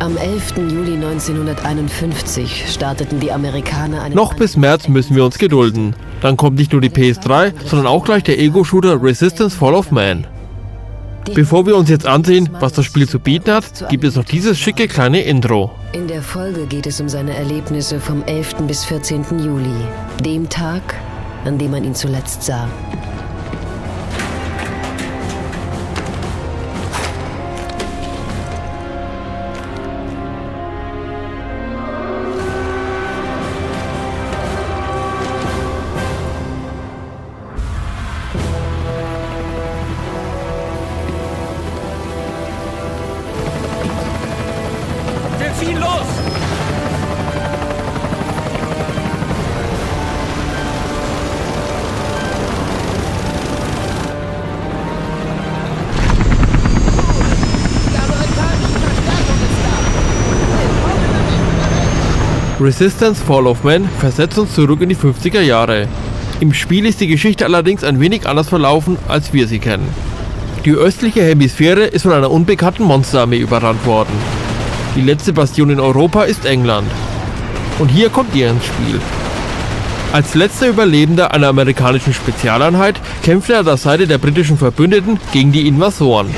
Am 11. Juli 1951 starteten die Amerikaner einen... Noch bis März müssen wir uns gedulden. Dann kommt nicht nur die PS3, sondern auch gleich der Ego-Shooter Resistance Fall of Man. Bevor wir uns jetzt ansehen, was das Spiel zu bieten hat, gibt es noch dieses schicke kleine Intro. In der Folge geht es um seine Erlebnisse vom 11. bis 14. Juli, dem Tag, an dem man ihn zuletzt sah. Resistance Fall of Man versetzt uns zurück in die 50er Jahre. Im Spiel ist die Geschichte allerdings ein wenig anders verlaufen, als wir sie kennen. Die östliche Hemisphäre ist von einer unbekannten Monsterarmee überrannt worden. Die letzte Bastion in Europa ist England. Und hier kommt ihr ins Spiel. Als letzter Überlebender einer amerikanischen Spezialeinheit kämpft er an der Seite der britischen Verbündeten gegen die Invasoren.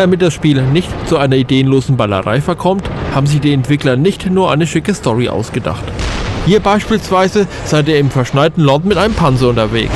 Damit das Spiel nicht zu einer ideenlosen Ballerei verkommt, haben sich die Entwickler nicht nur eine schicke Story ausgedacht. Hier beispielsweise seid ihr im verschneiten London mit einem Panzer unterwegs.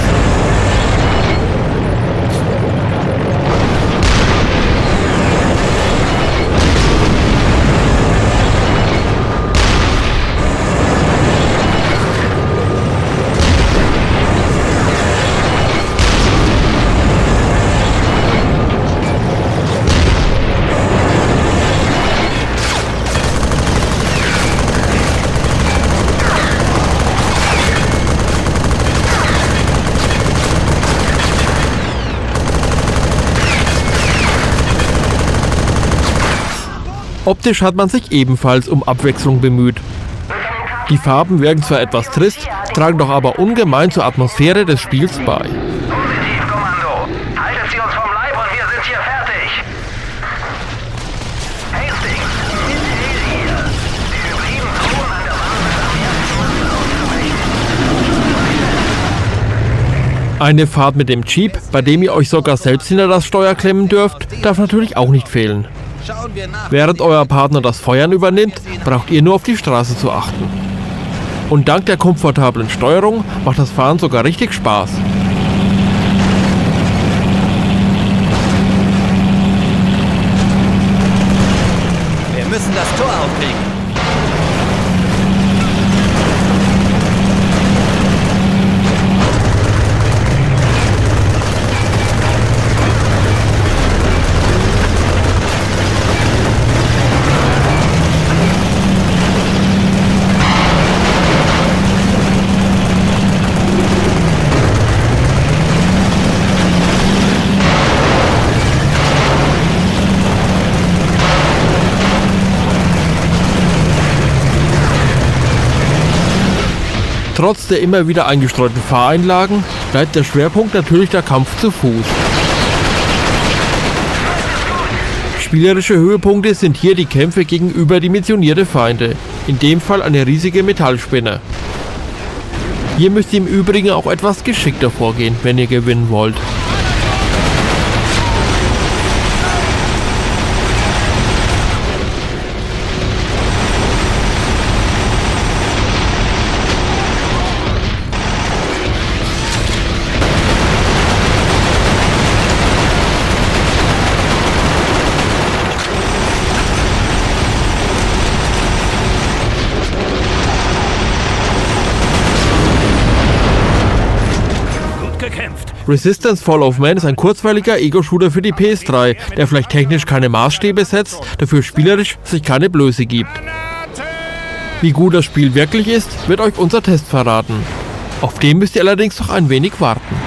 Optisch hat man sich ebenfalls um Abwechslung bemüht. Die Farben wirken zwar etwas trist, tragen doch aber ungemein zur Atmosphäre des Spiels bei. Positiv, Kommando. Haltet sie uns vom Leib und wir sind hier fertig. Hastings, Haley hier. Die Hybriden drohen an der Basis Eine Fahrt mit dem Jeep, bei dem ihr euch sogar selbst hinter das Steuer klemmen dürft, darf natürlich auch nicht fehlen. Während euer Partner das Feuern übernimmt, braucht ihr nur auf die Straße zu achten. Und dank der komfortablen Steuerung macht das Fahren sogar richtig Spaß. Wir müssen das Tor aufkriegen. Trotz der immer wieder eingestreuten Fahreinlagen bleibt der Schwerpunkt natürlich der Kampf zu Fuß. Spielerische Höhepunkte sind hier die Kämpfe gegen überdimensionierte Feinde, in dem Fall eine riesige Metallspinne. Hier müsst ihr im Übrigen auch etwas geschickter vorgehen, wenn ihr gewinnen wollt. Resistance Fall of Man ist ein kurzweiliger Ego-Shooter für die PS3, der vielleicht technisch keine Maßstäbe setzt, dafür spielerisch sich keine Blöße gibt. Wie gut das Spiel wirklich ist, wird euch unser Test verraten. Auf den müsst ihr allerdings noch ein wenig warten.